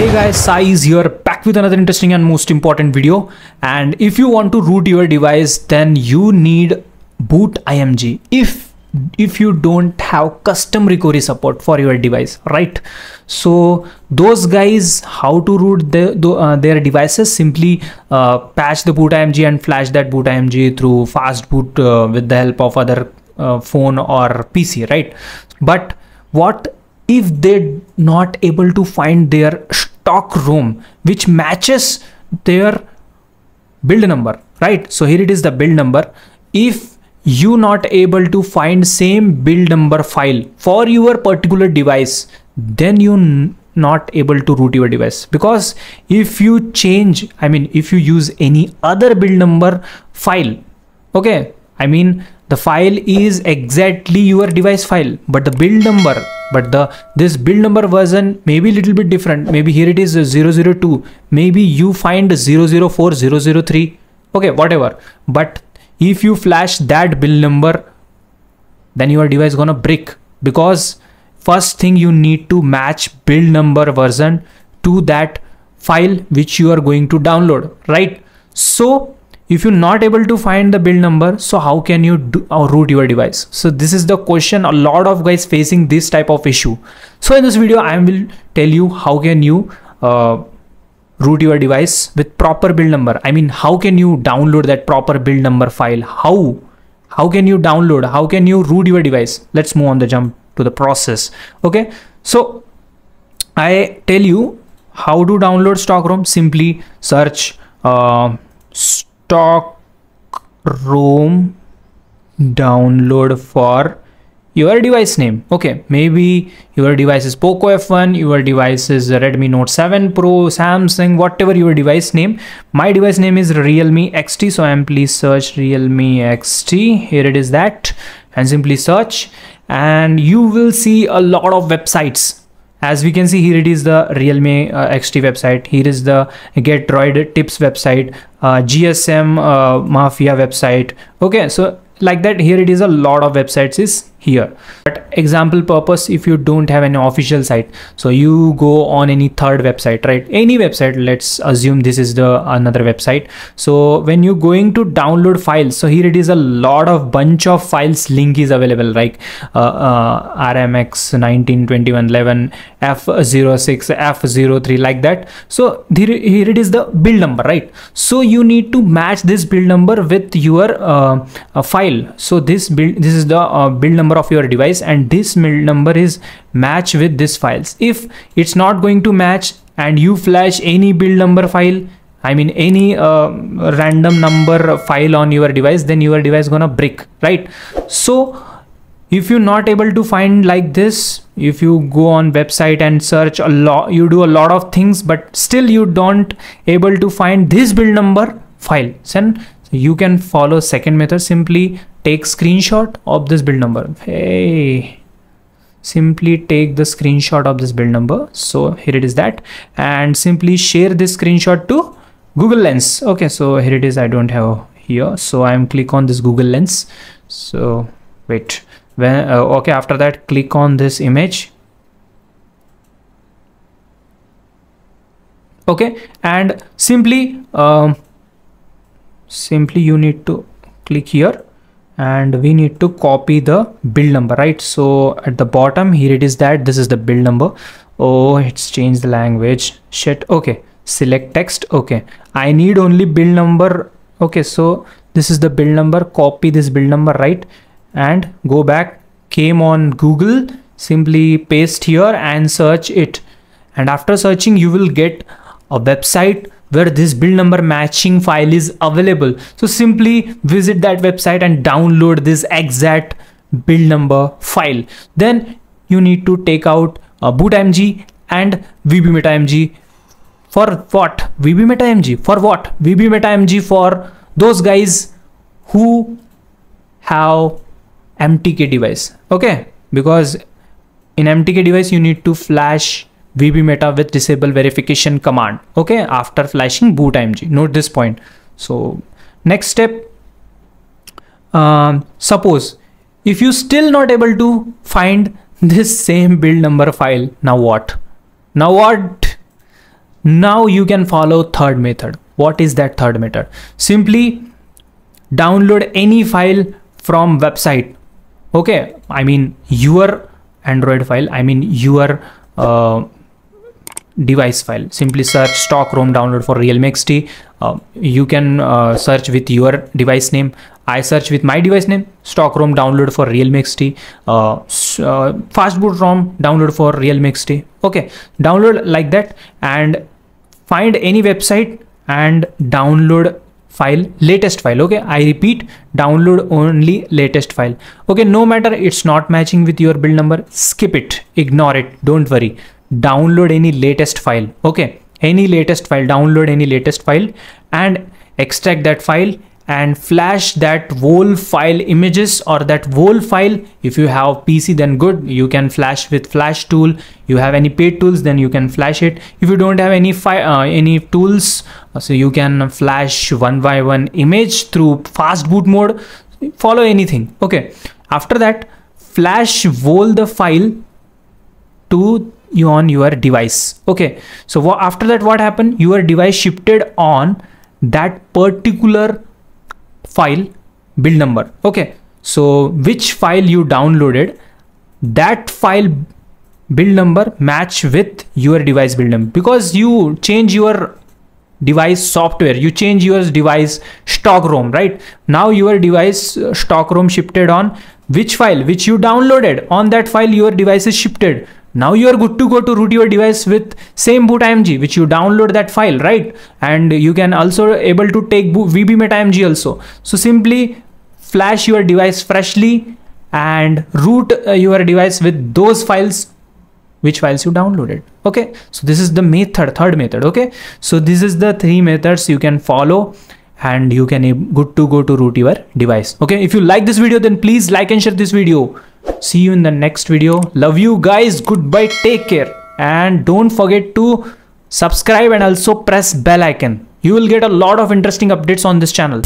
Hey guys, is here back with another interesting and most important video. And if you want to root your device, then you need boot IMG. If if you don't have custom recovery support for your device, right? So those guys, how to root the, the, uh, their devices? Simply uh, patch the boot IMG and flash that boot IMG through fast boot uh, with the help of other uh, phone or PC, right? But what if they're not able to find their stock ROM which matches their build number, right? So here it is the build number. If you not able to find same build number file for your particular device, then you not able to root your device because if you change, I mean, if you use any other build number file, okay, I mean the file is exactly your device file but the build number but the this build number version maybe a little bit different. Maybe here it is 002 maybe you find 004 003 okay whatever. But if you flash that build number then your device gonna break. Because first thing you need to match build number version to that file which you are going to download right? So if you're not able to find the build number so how can you do, uh, root your device? So this is the question a lot of guys facing this type of issue. So in this video i will tell you how can you uh, root your device with proper build number. I mean how can you download that proper build number file? How? How can you download? How can you root your device? Let's move on the jump to the process. Okay? So i tell you how to download stock rom simply search uh, ROM download for your device name. Okay maybe your device is poco f1 your device is redmi note 7 pro samsung whatever your device name. My device name is realme xt so i'm please search realme xt here it is that and simply search and you will see a lot of websites as we can see here it is the realme uh, xt website. Here is the GetDroidTips website uh, gsm uh, mafia website. Okay so like that here it is a lot of websites. Is here. But example purpose if you don't have any official site so you go on any third website right? Any website let's assume this is the another website. So when you're going to download files so here it is a lot of bunch of files link is available like uh, uh, rmx 192111 f06 f03 like that. So here, here it is the build number right? So you need to match this build number with your uh, file. So this build this is the uh, build number number of your device and this build number is match with this files. If it's not going to match and you flash any build number file I mean any uh, random number file on your device then your device gonna break right? So if you're not able to find like this if you go on website and search a lot you do a lot of things but still you don't able to find this build number file then you can follow second method. Simply take screenshot of this build number. Hey. Simply take the screenshot of this build number. So here it is that. And simply share this screenshot to google lens. Okay so here it is. I don't have here. So i'm click on this google lens. So wait. When uh, okay after that click on this image. Okay and simply um, simply you need to click here and we need to copy the build number right? So at the bottom here it is that this is the build number. Oh it's changed the language. Shit. Okay. Select text. Okay. I need only build number. Okay. So this is the build number. Copy this build number right? And go back. Came on google. Simply paste here and search it. And after searching you will get a website where this build number matching file is available. So simply visit that website and download this exact build number file. Then you need to take out uh, a boot img and vbmeta img for what? vbmeta img for what? vbmeta img for those guys who have MTK device. Okay, because in MTK device you need to flash vbmeta with disable verification command. Okay after flashing boot img note this point. So next step um, suppose if you still not able to find this same build number file now what? Now what? Now you can follow third method. What is that third method? Simply download any file from website. Okay i mean your android file i mean your uh, device file. Simply search stock rom download for realme xt uh, you can uh, search with your device name. I search with my device name stock rom download for realme xt uh, uh, fast boot rom download for realme xt okay download like that and find any website and download file latest file. Okay i repeat download only latest file. Okay no matter it's not matching with your build number skip it ignore it don't worry download any latest file okay? Any latest file download any latest file and extract that file and flash that whole file images or that whole file. If you have pc then good. You can flash with flash tool. You have any paid tools then you can flash it. If you don't have any file uh, any tools so you can flash one by one image through fast boot mode. Follow anything okay? After that flash whole the file to you on your device. Okay. So after that what happened? Your device shifted on that particular file build number. Okay. So which file you downloaded that file build number match with your device build number. Because you change your device software you change your device stock rom right? Now your device uh, stock rom shifted on which file? Which you downloaded. On that file your device is shifted now you are good to go to root your device with same boot img which you download that file right? And you can also able to take vbmeta img also. So simply flash your device freshly and root uh, your device with those files which files you downloaded okay? So this is the method third method okay? So this is the three methods you can follow and you can good to go to root your device okay? If you like this video then please like and share this video see you in the next video. Love you guys. Goodbye. Take care. And don't forget to subscribe and also press bell icon. You will get a lot of interesting updates on this channel